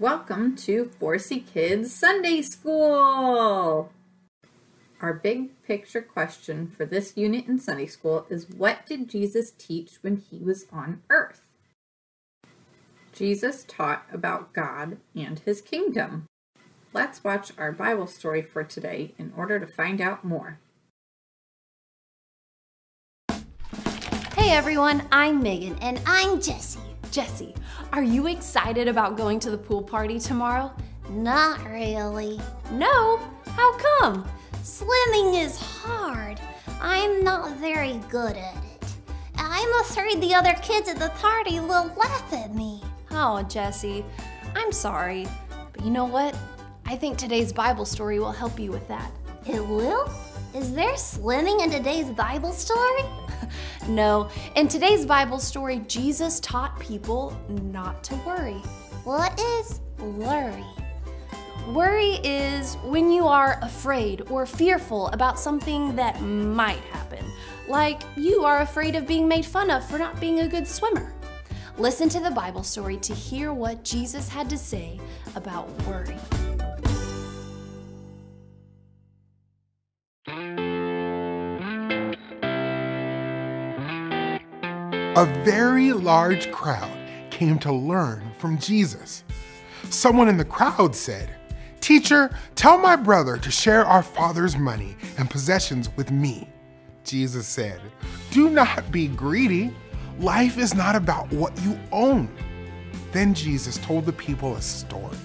Welcome to Forcey Kids Sunday School! Our big picture question for this unit in Sunday School is what did Jesus teach when he was on earth? Jesus taught about God and his kingdom. Let's watch our Bible story for today in order to find out more. Hey everyone, I'm Megan. And I'm Jessie. Jessie, are you excited about going to the pool party tomorrow? Not really. No? How come? Swimming is hard. I'm not very good at it. I'm afraid the other kids at the party will laugh at me. Oh, Jessie, I'm sorry. But you know what? I think today's Bible story will help you with that. It will? Is there swimming in today's Bible story? No, in today's Bible story, Jesus taught people not to worry. What is worry? Worry is when you are afraid or fearful about something that might happen, like you are afraid of being made fun of for not being a good swimmer. Listen to the Bible story to hear what Jesus had to say about worry. A very large crowd came to learn from Jesus. Someone in the crowd said, Teacher, tell my brother to share our father's money and possessions with me. Jesus said, Do not be greedy. Life is not about what you own. Then Jesus told the people a story.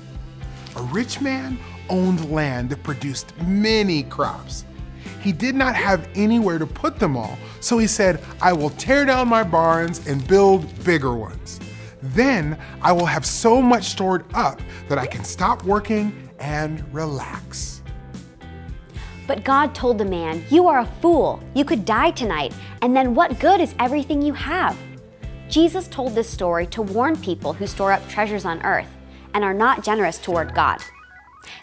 A rich man owned land that produced many crops. He did not have anywhere to put them all, so he said, I will tear down my barns and build bigger ones. Then I will have so much stored up that I can stop working and relax. But God told the man, You are a fool. You could die tonight, and then what good is everything you have? Jesus told this story to warn people who store up treasures on earth and are not generous toward God.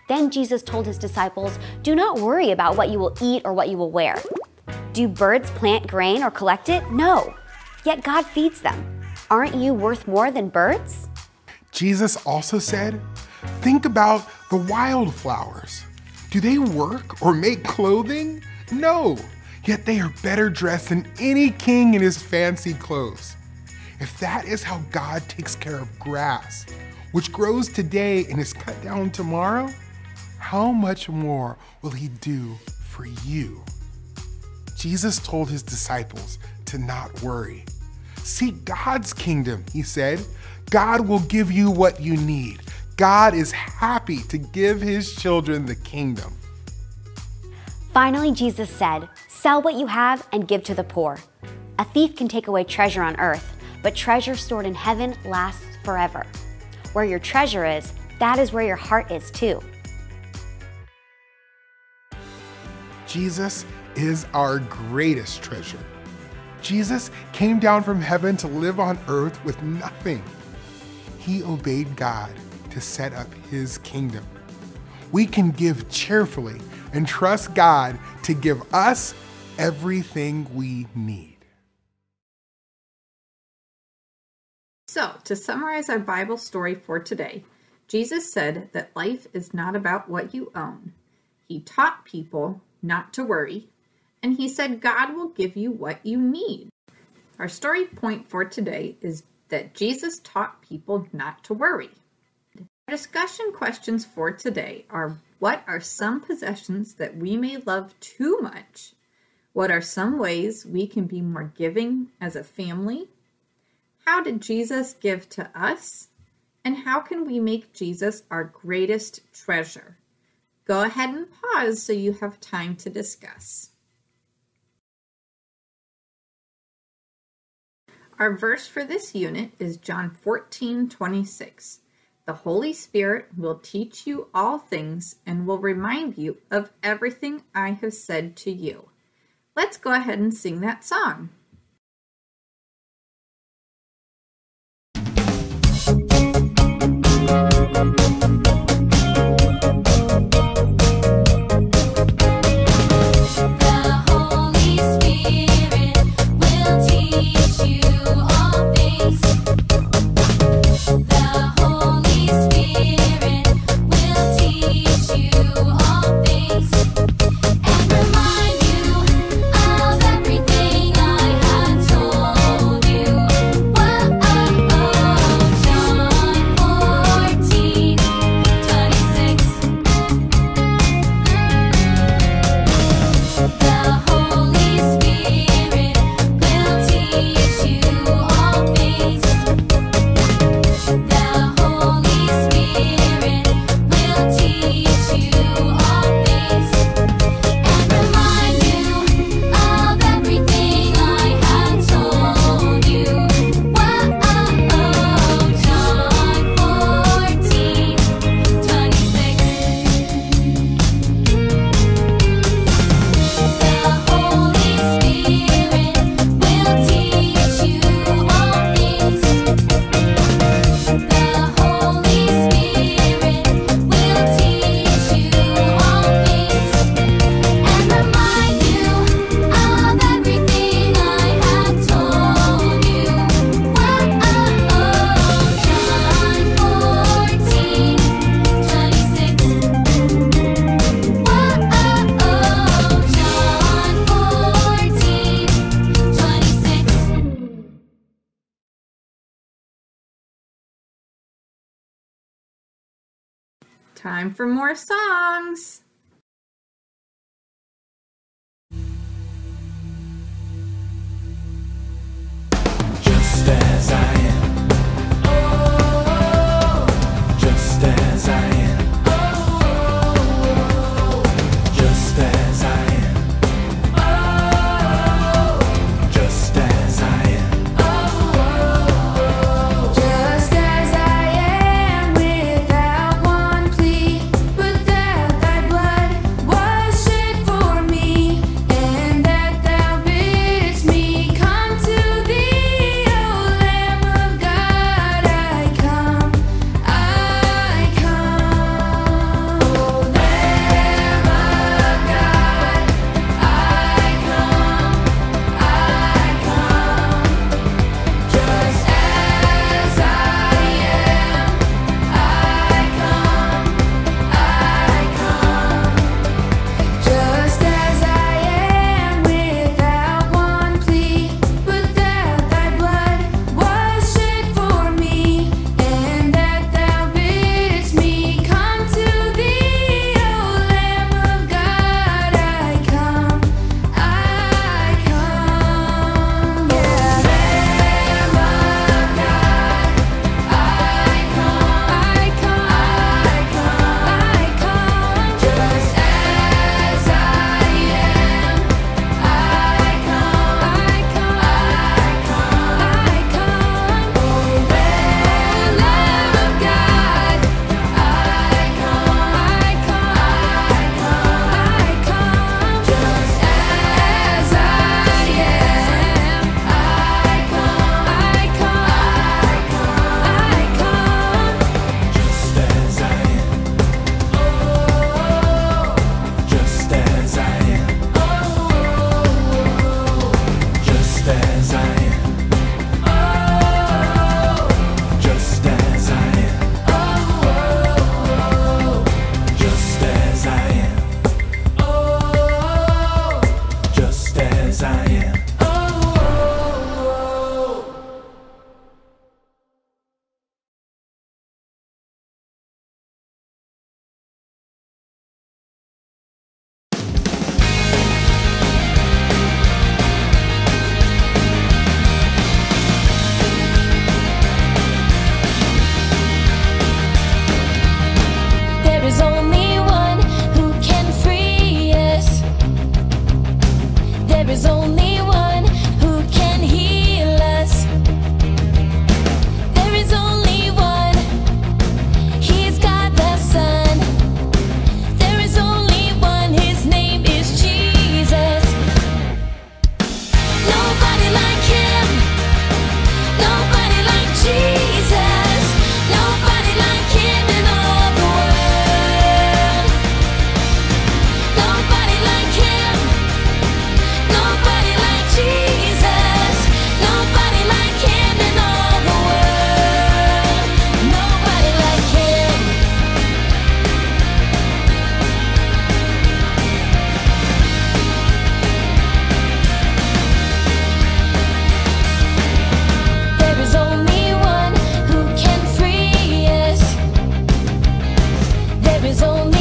Then Jesus told his disciples, Do not worry about what you will eat or what you will wear. Do birds plant grain or collect it? No. Yet God feeds them. Aren't you worth more than birds? Jesus also said, Think about the wildflowers. Do they work or make clothing? No. Yet they are better dressed than any king in his fancy clothes. If that is how God takes care of grass, which grows today and is cut down tomorrow, how much more will he do for you? Jesus told his disciples to not worry. Seek God's kingdom, he said. God will give you what you need. God is happy to give his children the kingdom. Finally, Jesus said, Sell what you have and give to the poor. A thief can take away treasure on earth, but treasure stored in heaven lasts forever. Where your treasure is, that is where your heart is too. Jesus is our greatest treasure. Jesus came down from heaven to live on earth with nothing. He obeyed God to set up his kingdom. We can give cheerfully and trust God to give us everything we need. So, to summarize our Bible story for today, Jesus said that life is not about what you own. He taught people not to worry, and he said God will give you what you need. Our story point for today is that Jesus taught people not to worry. Our discussion questions for today are what are some possessions that we may love too much? What are some ways we can be more giving as a family? How did Jesus give to us? And how can we make Jesus our greatest treasure? Go ahead and pause so you have time to discuss. Our verse for this unit is John 14, 26. The Holy Spirit will teach you all things and will remind you of everything I have said to you. Let's go ahead and sing that song. The Holy Time for more songs. There is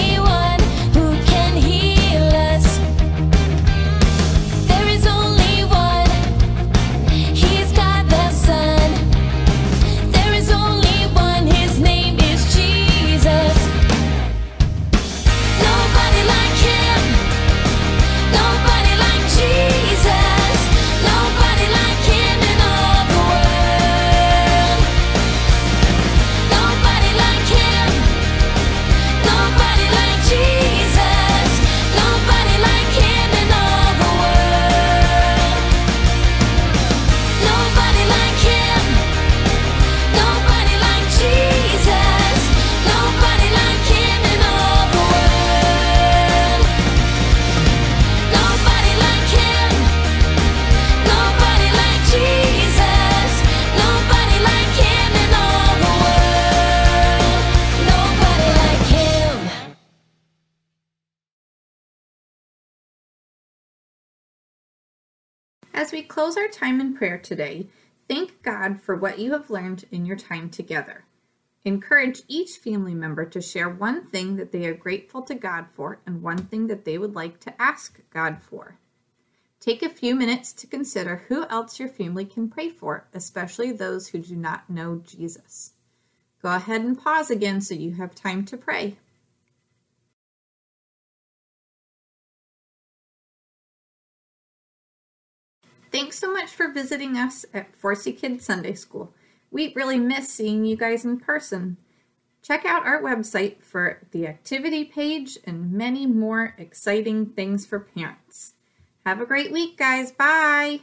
As we close our time in prayer today, thank God for what you have learned in your time together. Encourage each family member to share one thing that they are grateful to God for and one thing that they would like to ask God for. Take a few minutes to consider who else your family can pray for, especially those who do not know Jesus. Go ahead and pause again so you have time to pray. Thanks so much for visiting us at Forcey Kids Sunday School. We really miss seeing you guys in person. Check out our website for the activity page and many more exciting things for parents. Have a great week, guys. Bye.